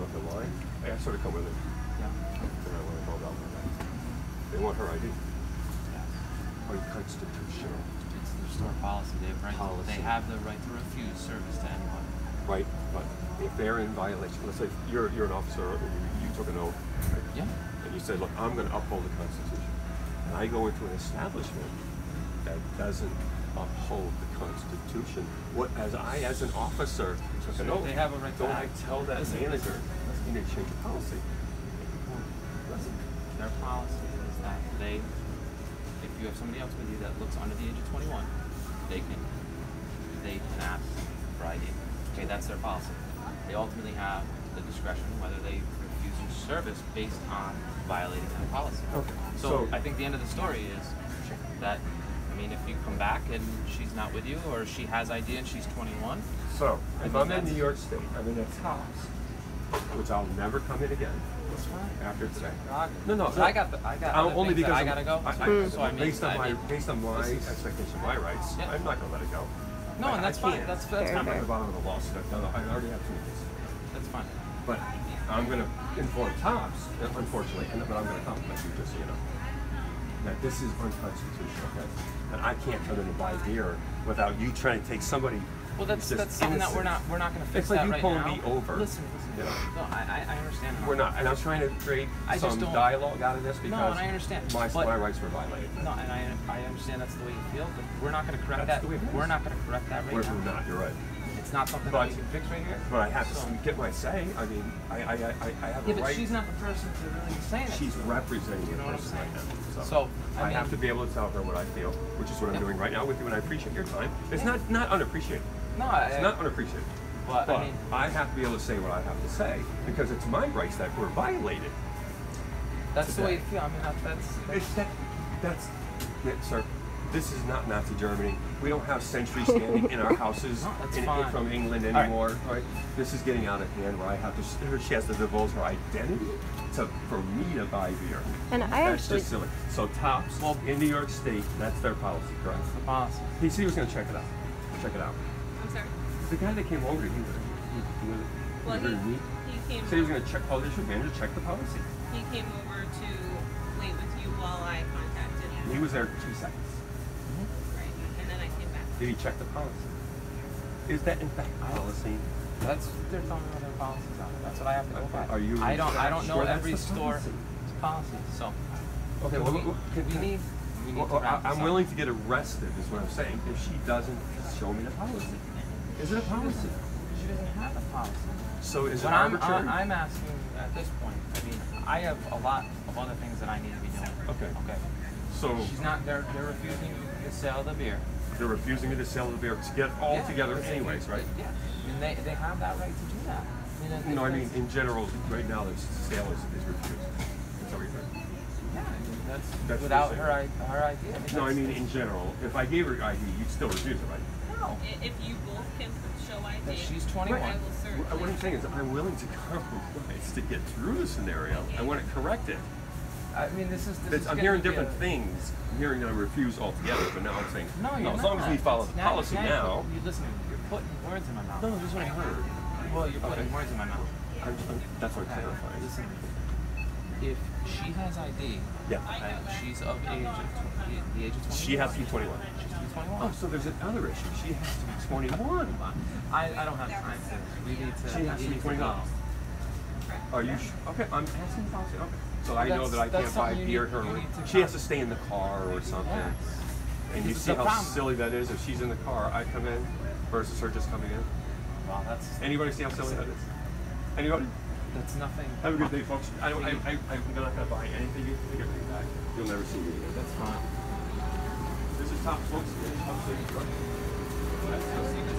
look online. I sort of come with it. Yeah. And I want to go about my. They want her ID. Yes. Unconstitutional. It's their store policy. They have right. To, they have the right to refuse service to anyone. Right? But if they're in violation, let's say you're, you're an officer and you, you took an oath, right? Yeah. and you said, look, I'm going to uphold the Constitution. And I go into an establishment that doesn't uphold the Constitution. What, as I, as an officer, took an oath, They have a right to don't I tell that Listen, manager, listen, you need to change the policy? Listen, their policy is that they, if you have somebody else with you that looks under the age of 21, they can, they can ask for ID. Okay, that's their policy. They ultimately have the discretion whether they refuse your service based on violating that policy. Okay. So, So- I think the end of the story is that, I mean, if you come back and she's not with you, or she has ID and she's 21, So, I if think I'm in New York State, I'm in a house, which I'll never come in again that's fine. after today. prerogative. No, no, So I got the, I got I'm only because I gotta go. I, I, so, so I mean, based on I my based on my this expectation my rights, Yeah. I'm not going to let it go. No, I- and that's I fine. That's that's Fair, I'm fine. at the bottom of the lawsuit. I've done. I already have two cases. That's fine. But I'm going to inform Tops, unfortunately, and but I'm going to compliment you just so you know that this is unconstitutional. Okay, and I can't come in and buy beer without you trying to take somebody. Well, that's that's something that we're not we're not going to fix It's like that you right pulling now. me over. Listen, listen. You know? No, I I understand. We're not, and I'm trying to create I some dialogue out of this because No, and I understand, my but- my rights were violated. No, and I I understand that's the way you feel, but we're not going to correct That's that. the way. We're not going to correct that right We're now. not. You're right. It's not something But- that we can fix right here. But I have So- to get my say. I mean, I I, I, I have Yeah, a but she's not the person to really saying it. She's representing You the know I'm person right saying? So, I I, mean- have to be able to tell her what I feel, which is what I'm Yeah. doing right now with you, and I appreciate your time. It's not not unappreciated. No, I, It's not unappreciated. But, I mean- I have to be able to say what I have to say because it's my rights that were violated. that's the way you today. feel. I mean, that, that's It's that, that's, yeah, sir. This is not Nazi Germany. We don't have sentries standing in our houses oh, No, in, in- from England anymore. All right. This is getting out of hand where I have to, her- she has to divulge her identity to, for me to buy beer. And I that's actually- just silly. So Tops Well- in New York State, that's their policy, correct? the policy. He said he was going to check it out. Check it out. I'm sorry. The guy that came over, he was, he, he was, Well, he, he, he, he came. said he was going to check. Oh, this manager check the policy. He came over to wait with you while I contacted him. He was there two seconds. Right, and then I came back. Did he check the policy? Is that in fact policy? That's they're telling me what their policies are. That's what I have to go by. Are you I don't. I don't know sure that's every the store policy? policy. So Okay, we, well, we, well, can- we need. We need to well, wrap I, this I'm up. willing to get arrested, is what I'm saying, if she doesn't show me the policy. Is it a policy? She doesn't have a policy. So is it But I'm, uh, arbitrary? I'm asking at this point. I mean, I have a lot of other things that I need to be doing. Okay. Okay. so She's not. They're they're refusing to sell the beer. They're refusing me to sell the beer to get all Yeah, together anyways, right? Yeah. I mean, they, they have that right to do that. I mean, You know, I mean, in general, right now, the sale is, is refused. That's everything. yeah, I mean, that's, That's without what her you're i- her idea. I mean, No, I mean, in general, if I gave her ID, you'd still refuse it, right? no. If you both can show ID, That she's 21. I will certainly. What I'm saying is, I'm willing to compromise to get through the scenario. I want to correct it. I mean, this is. This is I'm hearing different a- things. I'm hearing I refuse altogether, but now I'm saying, No, you're as not. long as we follow the Now- policy now. You listen. You're putting words in my mouth. No, this is what I heard. Well, you're putting Okay. words in my mouth. I'm, I'm, that's what I'm clarifying. Listen. If she has ID, Yeah. and she's of age of the, age of 21. She has to be 21. She's to be 21. Oh, so there's another issue. She has to be 21. I, I don't have time for this. We need to. She has to be 21. go. Are you sh- okay? I'm asking the policy. Okay. So I know that I can't buy beer need- her. to She has to stay in the car or something. And you see how problem. silly that is if she's in the car, I come in versus her just coming in. Well, that's Anybody see how silly that is? Anybody? that's nothing. Have a good day, folks. I don't, I, I, I'm not gonna buy anything. You take everything back. You'll never see me again. That's fine. This is top, folks. Top city truck. That's the secret.